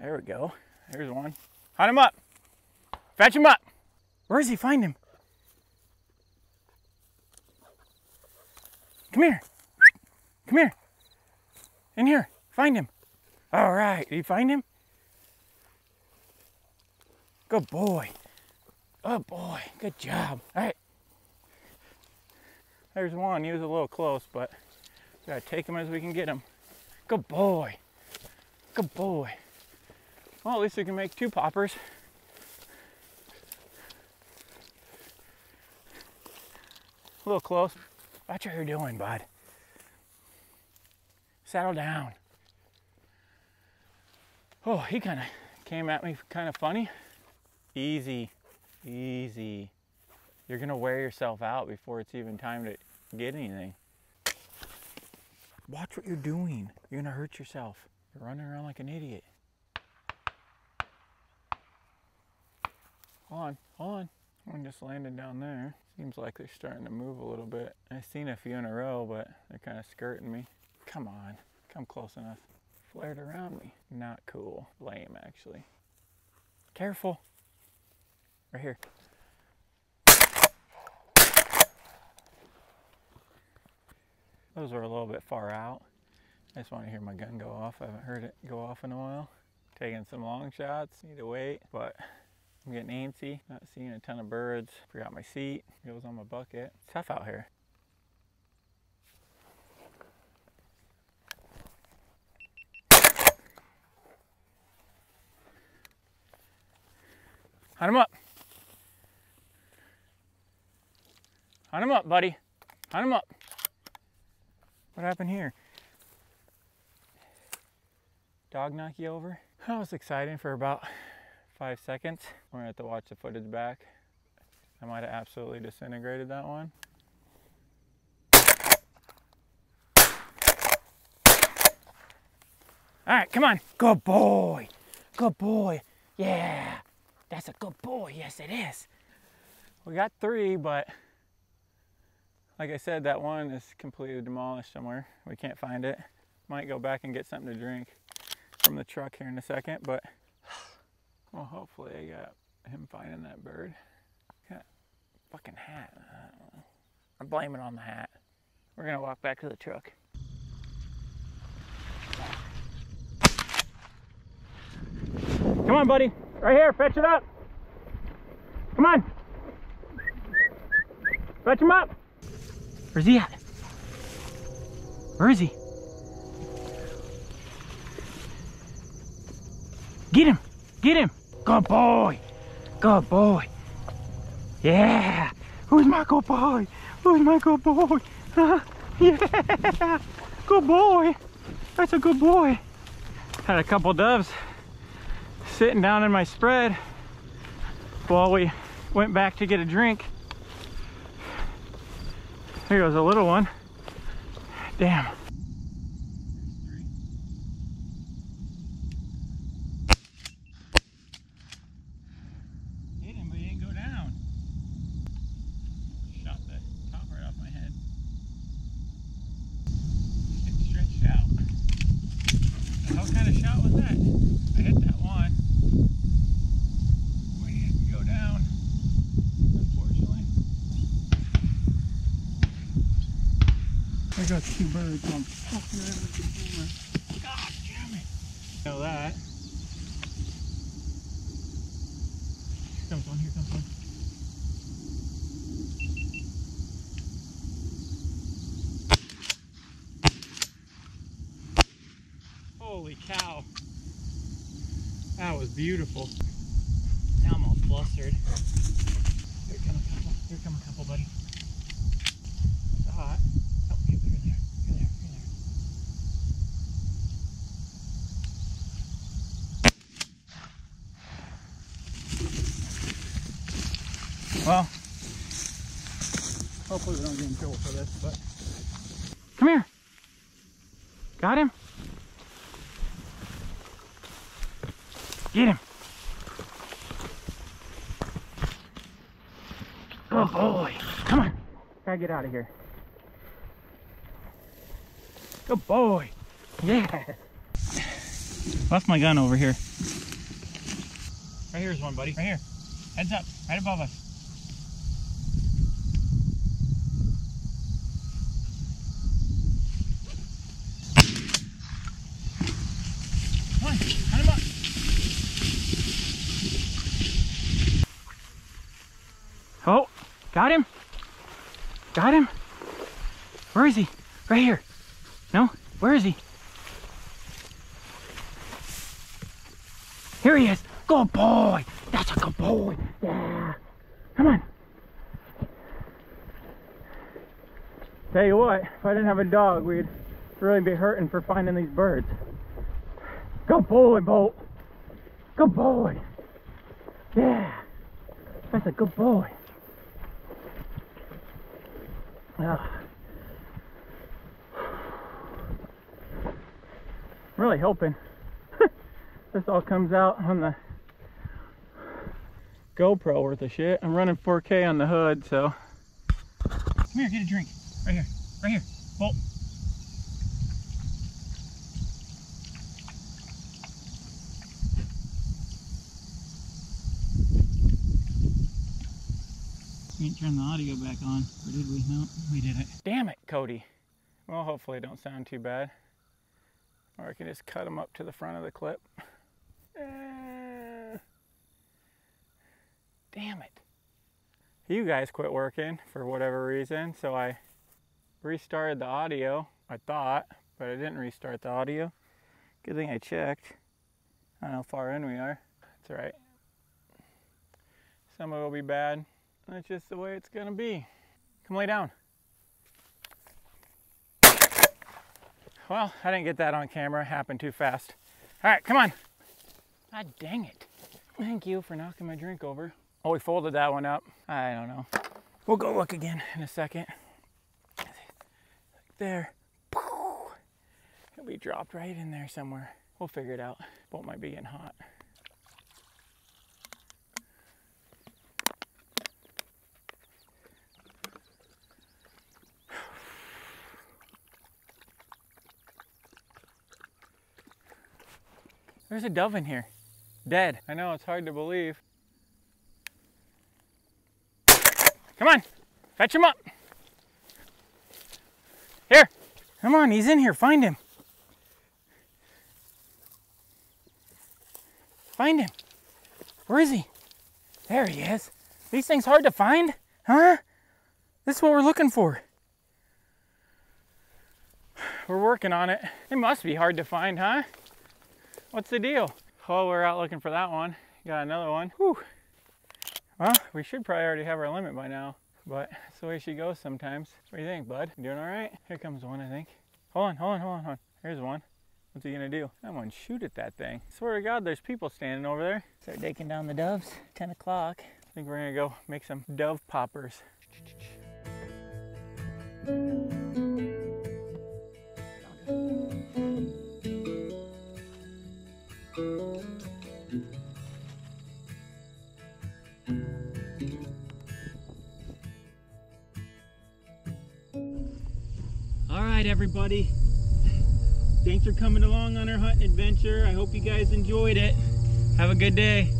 There we go. There's one. Hunt him up. Fetch him up. Where is he? Find him. Come here. Come here. In here. Find him. All right. Did you find him? Good boy. Good boy. Good job. All right. There's one. He was a little close, but we gotta take him as we can get him. Good boy. Good boy. Well, at least we can make two poppers. A little close. Watch what you're doing, bud. Settle down. Oh, he kind of came at me kind of funny. Easy, easy. You're gonna wear yourself out before it's even time to get anything. Watch what you're doing. You're gonna hurt yourself. You're running around like an idiot. On, on. One just landed down there. Seems like they're starting to move a little bit. I've seen a few in a row, but they're kind of skirting me. Come on, come close enough. Flared around me. Not cool. Lame, actually. Careful. Right here. Those are a little bit far out. I just want to hear my gun go off. I haven't heard it go off in a while. Taking some long shots, need to wait, but I'm getting antsy, not seeing a ton of birds. Forgot my seat, it goes on my bucket. It's tough out here. Hunt him up. Hunt him up, buddy. Hunt him up. What happened here? Dog knock you over? That was exciting for about five seconds. We're gonna have to watch the footage back. I might have absolutely disintegrated that one. All right, come on. Good boy. Good boy. Yeah, that's a good boy. Yes, it is. We got three, but like I said, that one is completely demolished somewhere. We can't find it. Might go back and get something to drink from the truck here in a second, but well, hopefully I got him finding that bird. Got fucking hat. I'm blaming on the hat. We're gonna walk back to the truck. Come on, buddy. Right here, fetch it up. Come on. Fetch him up. Where's he at? Where is he? Get him! Get him! Good boy! Good boy! Yeah! Who's my good boy? Who's my good boy? yeah! Good boy! That's a good boy! Had a couple doves sitting down in my spread while we went back to get a drink. Here goes a little one. Damn. Hit him, but he didn't go down. Shot the top right off my head. It stretched out. What kind of shot was that? I hit that one. But he didn't go down, unfortunately. I got two birds on fucking. God damn it. Know that. Comes here comes. Holy cow. That was beautiful. Now I'm all flustered. Here come a couple. Here come a couple, buddy. It's hot. Oh, here, here, there. Here, there. Here, there. Well, hopefully we don't get in trouble for this, but. Come here. Got him? Get him. Good boy. Come on. Gotta get out of here. Good boy. Yeah. Left my gun over here. Right here's one, buddy. Right here. Heads up. Right above us. Come on. Hunt him up. Oh, got him. Got him. Where is he? Right here. No? Where is he? Here he is. Good boy. That's a good boy. Yeah. Come on. Tell you what, if I didn't have a dog, we'd really be hurting for finding these birds. Good boy, Bolt. Good boy. Yeah. That's a good boy. Ah. I'm really hoping this all comes out on the GoPro worth of shit. I'm running 4K on the hood, so. Come here, get a drink. Right here. Right here. Bolt. We didn't turn the audio back on, or did we? No, we did it. Damn it, Cody. Well, hopefully it don't sound too bad. Or I can just cut them up to the front of the clip. Eh. Damn it. You guys quit working for whatever reason, so I restarted the audio, I thought, but I didn't restart the audio. Good thing I checked. I don't know how far in we are. It's alright. Some of it will be bad. That's just the way it's gonna be. Come lay down. Well, I didn't get that on camera. It happened too fast. All right, come on. God dang it. Thank you for knocking my drink over. Oh, we folded that one up. I don't know. We'll go look again in a second. There. It'll be dropped right in there somewhere. We'll figure it out. Bolt might be getting hot. There's a dove in here. Dead. I know, it's hard to believe. Come on, fetch him up. Here, come on, he's in here, find him. Find him. Where is he? There he is. These things hard to find, huh? This is what we're looking for. We're working on it. It must be hard to find, huh? What's the deal? Oh, we're out looking for that one. Got another one. Whew. Well, we should probably already have our limit by now, but that's the way she goes sometimes. What do you think, bud? You doing all right? Here comes one, I think. Hold on, hold on, hold on, hold on. Here's one. What's he gonna do? I'm gonna shoot at that thing. Swear to God, there's people standing over there. Start taking down the doves. 10 o'clock. I think we're gonna go make some dove poppers. All right, everybody. Thanks for coming along on our hunting adventure. I hope you guys enjoyed it. Have a good day.